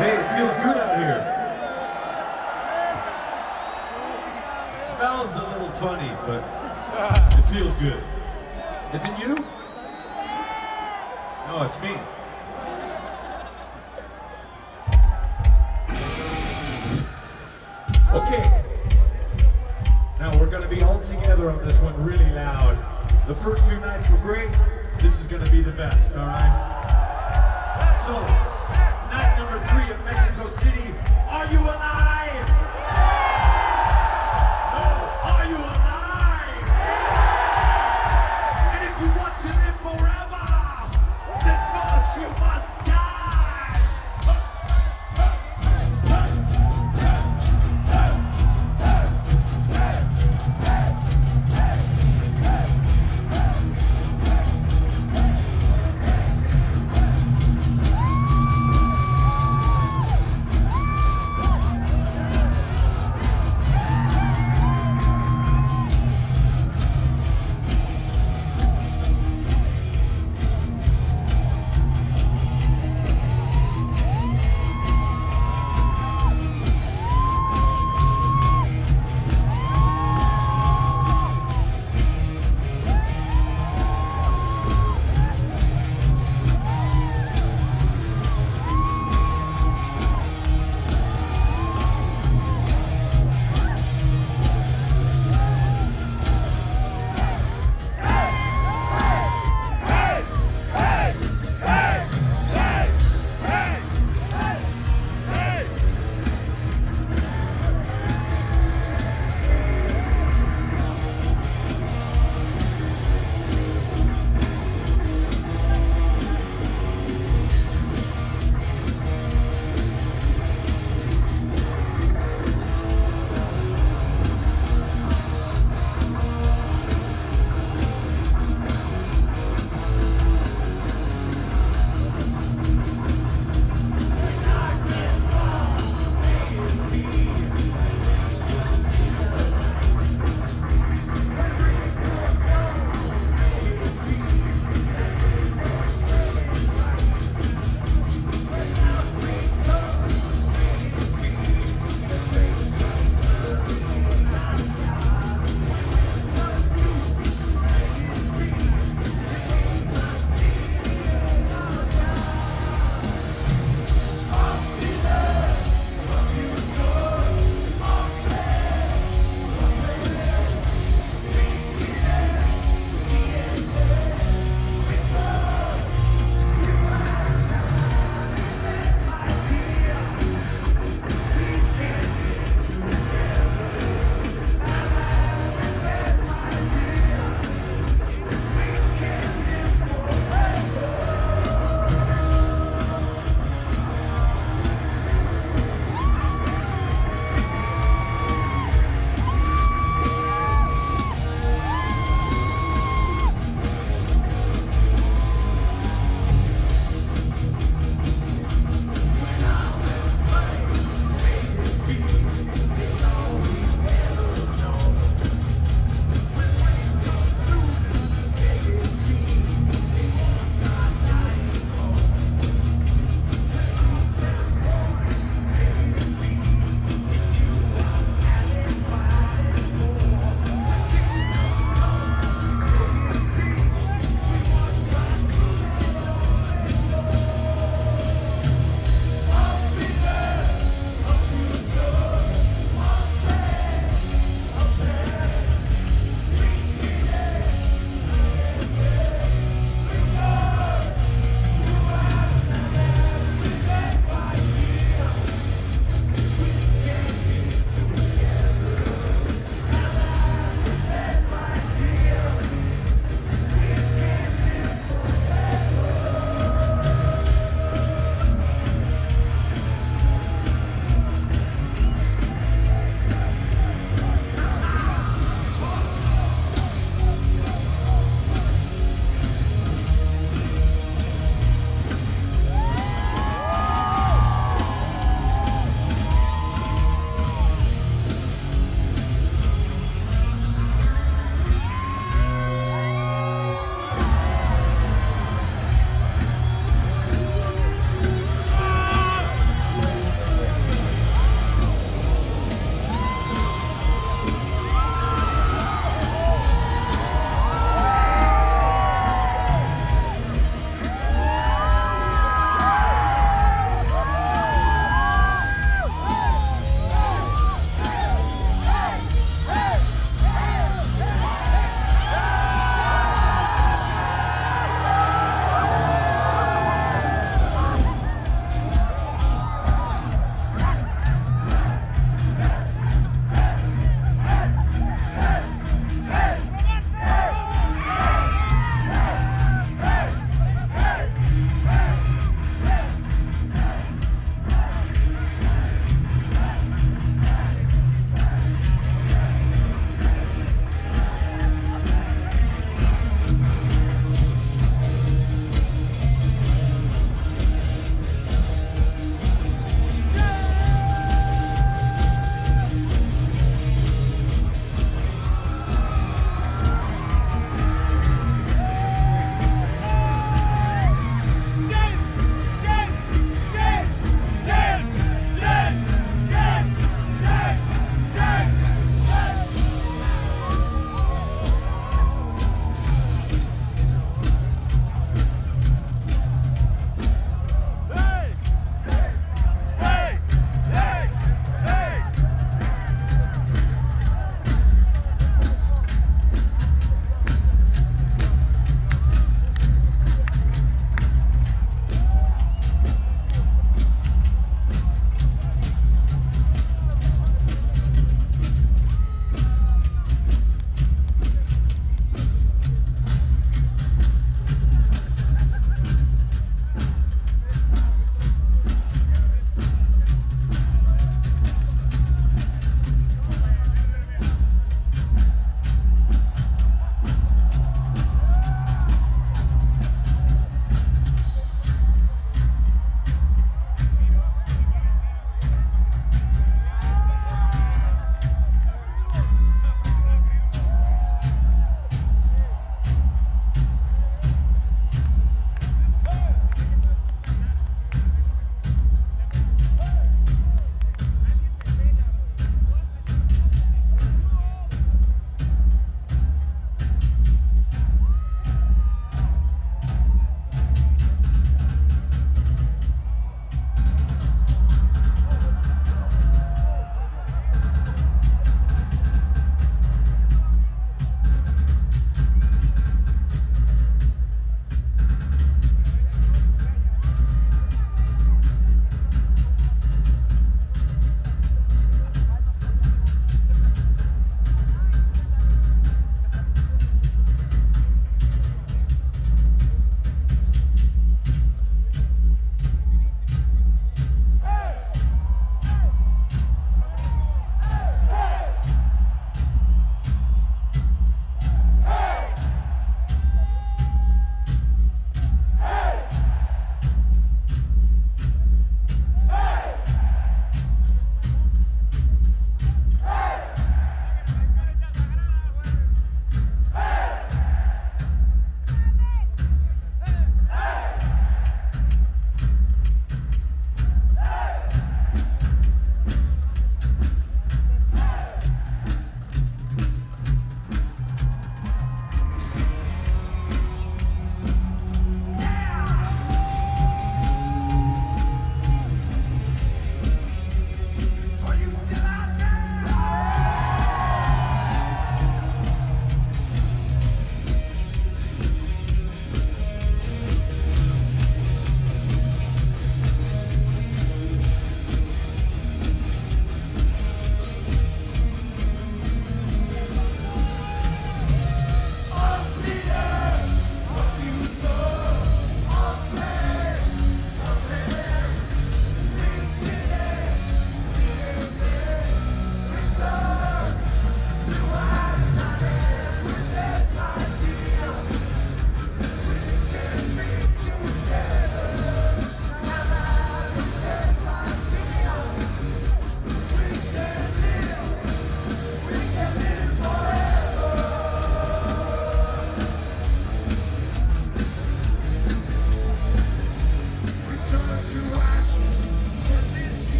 Hey, it feels good out here. It smells a little funny, but it feels good. Is it you? No, it's me. Okay. Now we're gonna be all together on this one really loud. The first two nights were great. This is gonna be the best, all right? number three of Mexico City. Are you alive?